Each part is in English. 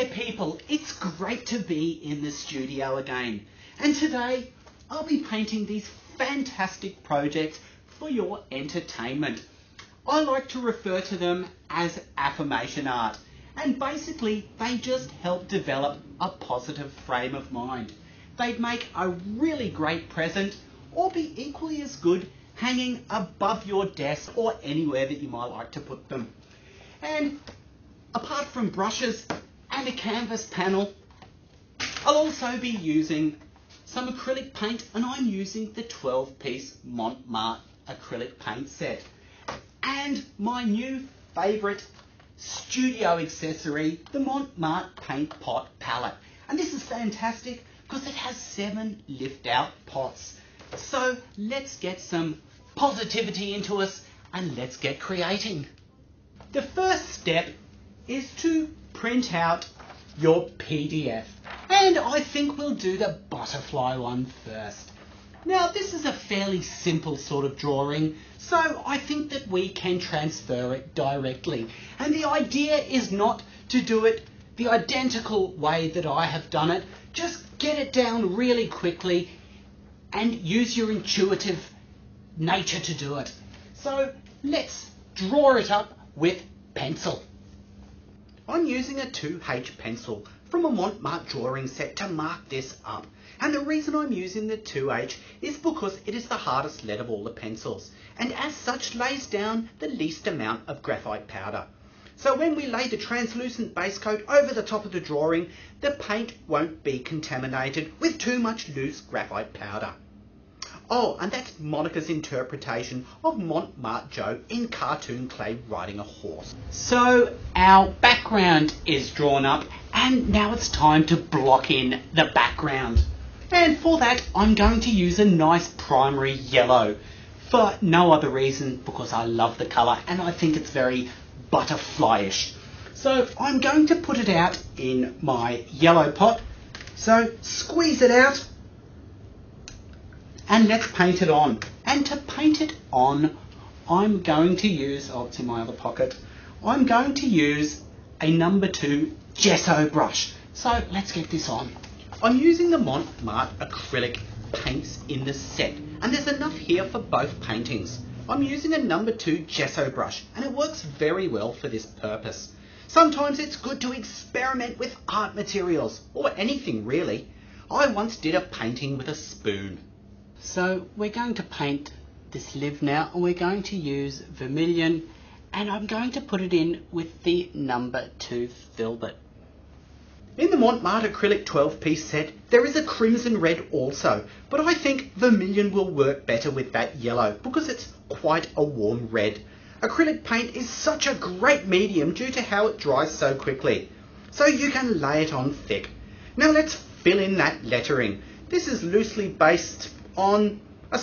there people, it's great to be in the studio again. And today I'll be painting these fantastic projects for your entertainment. I like to refer to them as affirmation art. And basically they just help develop a positive frame of mind. They'd make a really great present or be equally as good hanging above your desk or anywhere that you might like to put them. And apart from brushes and a canvas panel, I'll also be using some acrylic paint and I'm using the 12 piece Mont Marte acrylic paint set. And my new favourite studio accessory, the Mont Marte Paint Pot Palette. And this is fantastic because it has seven lift out pots. So let's get some positivity into us and let's get creating. The first step is to print out your PDF. And I think we'll do the butterfly one first. Now this is a fairly simple sort of drawing, so I think that we can transfer it directly. And the idea is not to do it the identical way that I have done it. Just get it down really quickly and use your intuitive nature to do it. So let's draw it up with pencil. I'm using a 2H pencil from a Mont Marte drawing set to mark this up. And the reason I'm using the 2H is because it is the hardest lead of all the pencils, and as such lays down the least amount of graphite powder. So when we lay the translucent base coat over the top of the drawing, the paint won't be contaminated with too much loose graphite powder. Oh, and that's Monica's interpretation of Mont Marte Joe in cartoon clay riding a horse. So our background is drawn up and now it's time to block in the background. And for that I'm going to use a nice primary yellow for no other reason because I love the colour and I think it's very butterflyish. So I'm going to put it out in my yellow pot. So squeeze it out and let's paint it on. And to paint it on, I'm going to use, oh it's in my other pocket, I'm going to use a number two gesso brush. So let's get this on. I'm using the Mont Marte acrylic paints in the set and there's enough here for both paintings. I'm using a number two gesso brush and it works very well for this purpose. Sometimes it's good to experiment with art materials or anything really. I once did a painting with a spoon. So we're going to paint this live now and we're going to use vermilion and I'm going to put it in with the number 2 filbert. In the Mont Marte acrylic 12 piece set there is a crimson red also but I think vermilion will work better with that yellow because it's quite a warm red. Acrylic paint is such a great medium due to how it dries so quickly so you can lay it on thick. Now let's fill in that lettering. This is loosely based on a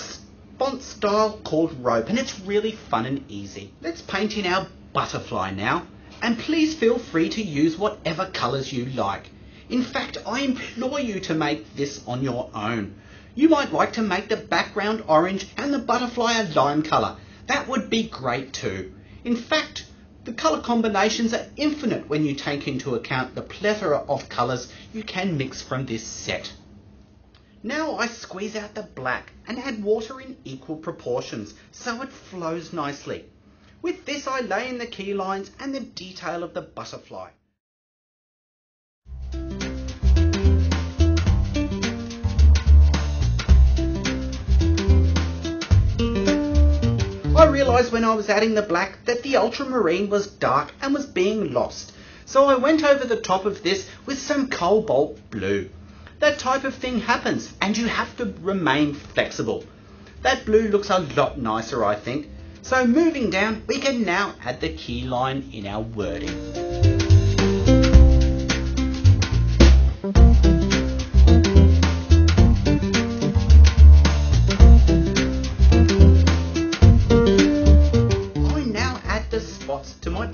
font style called rope and it's really fun and easy. Let's paint in our butterfly now and please feel free to use whatever colours you like. In fact, I implore you to make this on your own. You might like to make the background orange and the butterfly a lime colour. That would be great too. In fact, the colour combinations are infinite when you take into account the plethora of colours you can mix from this set. Now I squeeze out the black and add water in equal proportions so it flows nicely. With this I lay in the key lines and the detail of the butterfly. I realised when I was adding the black that the ultramarine was dark and was being lost. So I went over the top of this with some cobalt blue. That type of thing happens and you have to remain flexible. That blue looks a lot nicer I think. So moving down, we can now add the key line in our wording.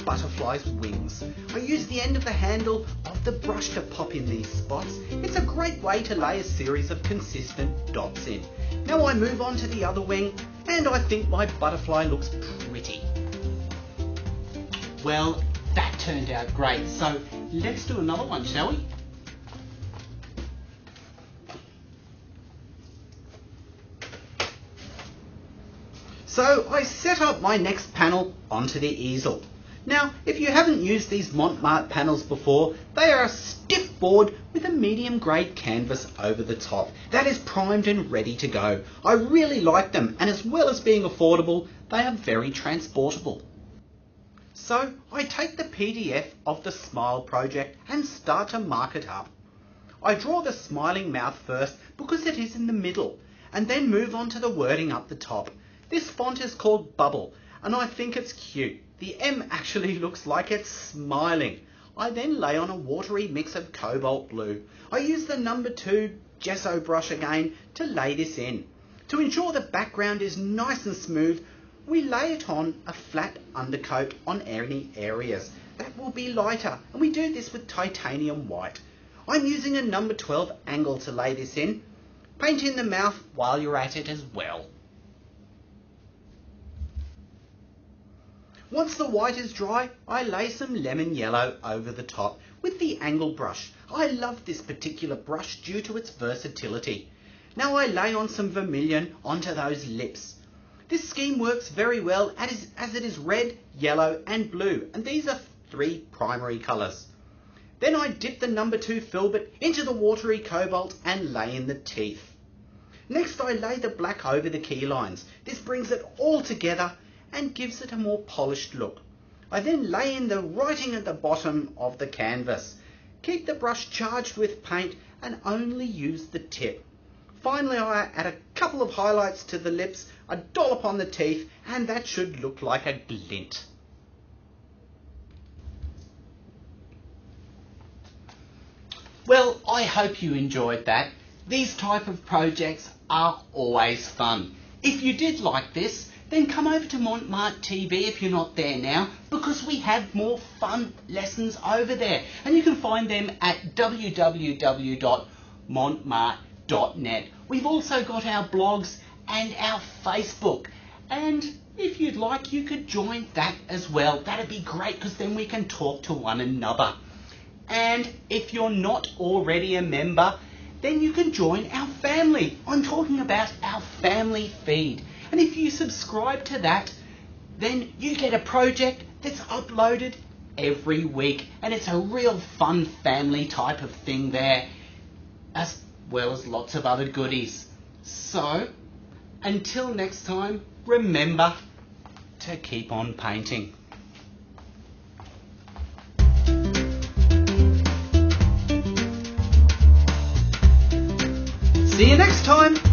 Butterfly's wings. I use the end of the handle of the brush to pop in these spots. It's a great way to lay a series of consistent dots in. Now I move on to the other wing and I think my butterfly looks pretty. Well, that turned out great. So let's do another one, shall we? So I set up my next panel onto the easel. Now, if you haven't used these Mont Marte panels before, they are a stiff board with a medium grade canvas over the top that is primed and ready to go. I really like them and as well as being affordable, they are very transportable. So I take the PDF of the Smile project and start to mark it up. I draw the smiling mouth first because it is in the middle and then move on to the wording up the top. This font is called Bubble and I think it's cute. The M actually looks like it's smiling. I then lay on a watery mix of cobalt blue. I use the number 2 gesso brush again to lay this in. To ensure the background is nice and smooth, we lay it on a flat undercoat on any areas. That will be lighter and we do this with titanium white. I'm using a number 12 angle to lay this in. Paint in the mouth while you're at it as well. Once the white is dry, I lay some lemon yellow over the top with the angle brush. I love this particular brush due to its versatility. Now I lay on some vermilion onto those lips. This scheme works very well as, it is red, yellow and blue and these are three primary colours. Then I dip the number 2 filbert into the watery cobalt and lay in the teeth. Next I lay the black over the key lines. This brings it all together and gives it a more polished look. I then lay in the writing at the bottom of the canvas. Keep the brush charged with paint and only use the tip. Finally I add a couple of highlights to the lips, a dollop on the teeth and that should look like a glint. Well, I hope you enjoyed that. These type of projects are always fun. If you did like this, then come over to Mont Marte TV if you're not there now because we have more fun lessons over there. And you can find them at www.montmarte.net. We've also got our blogs and our Facebook. And if you'd like, you could join that as well. That'd be great because then we can talk to one another. And if you're not already a member, then you can join our family. I'm talking about our family feed. And if you subscribe to that, then you get a project that's uploaded every week. And it's a real fun family type of thing there, as well as lots of other goodies. So, until next time, remember to keep on painting. See you next time!